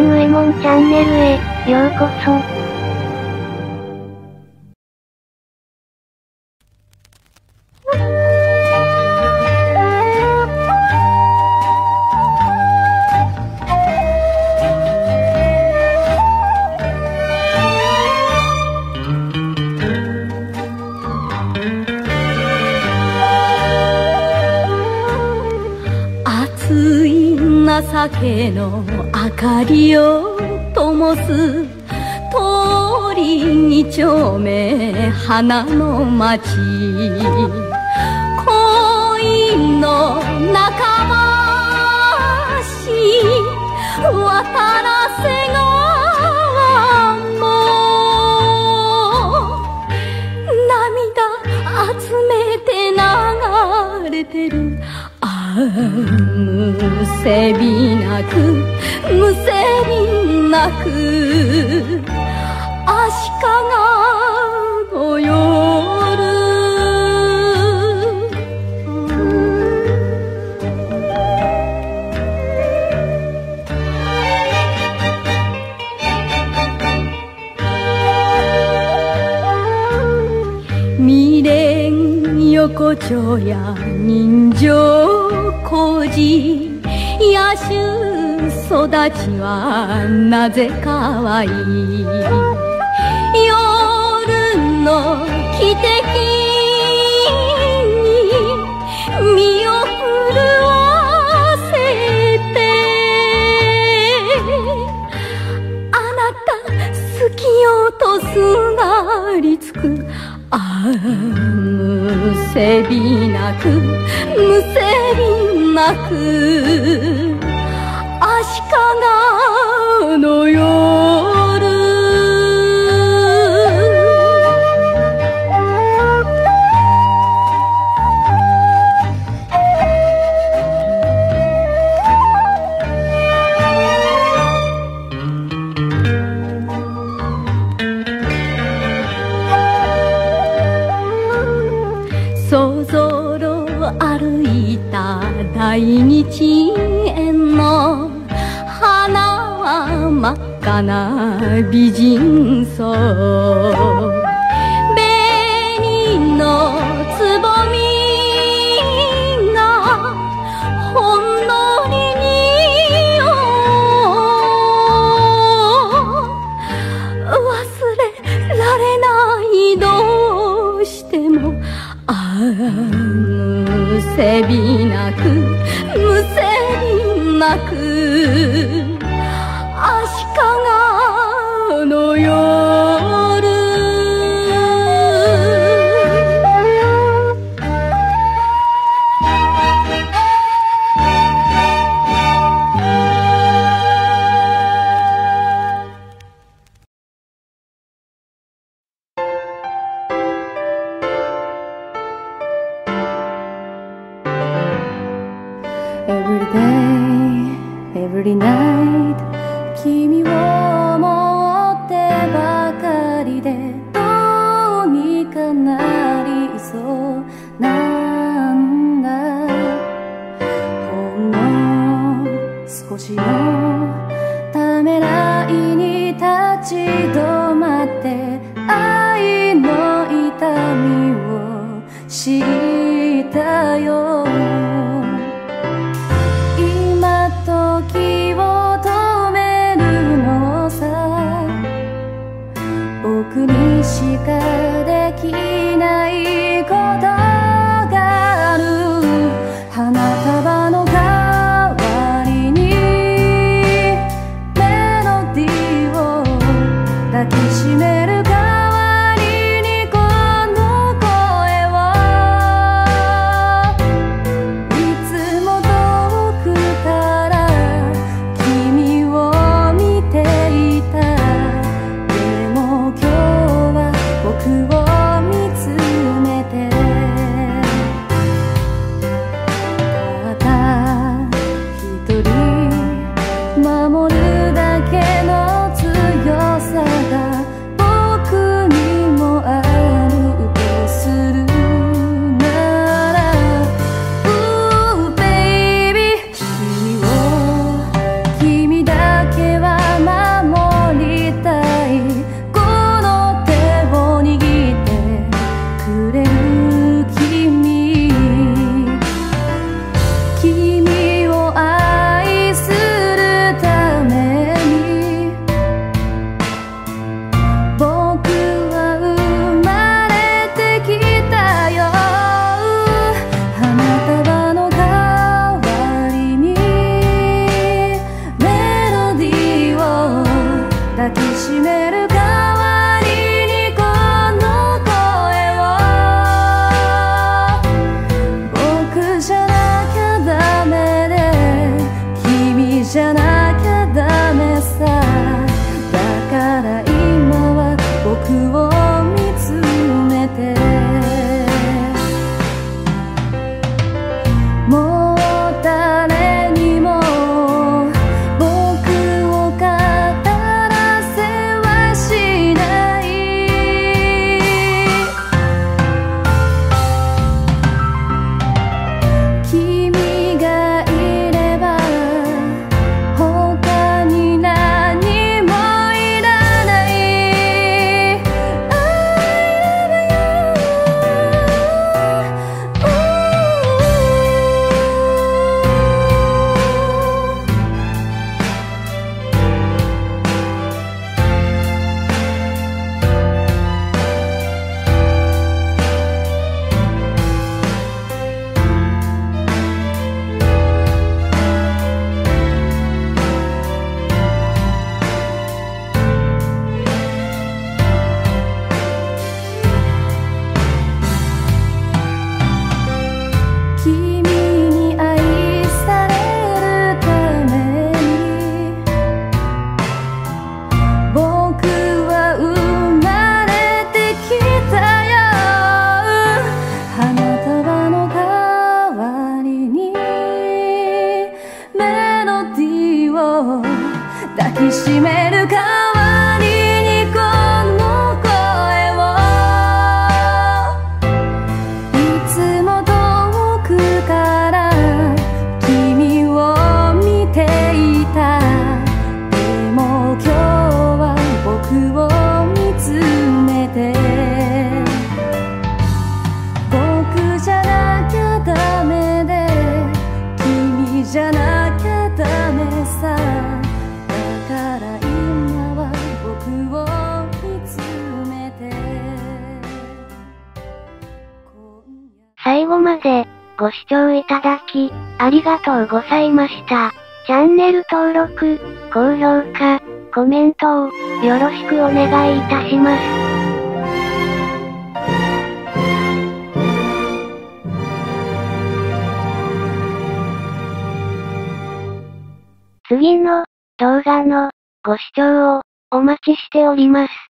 ンウェモンチャンネルへ、ようこそ。酒の明かりを灯す通り二丁目花の町。恋の仲間し渡らせがも。涙集めて流れてるむせびなくむせびなく足利の夜。未練横丁や人情。工事野手育ちはなぜかわい？い夜の汽笛に身を震わせて。あなた好きよとすがりつく。ああむせびなくむせびなく。足真っ赤な美人草。紅のつぼみがほんのりにお忘れられないどうしてもあむせびなくむせびなく。rin na あるかまで、ご視聴いただき、ありがとうございました。チャンネル登録、高評価、コメントを、よろしくお願いいたします。次の動画のご視聴をお待ちしております。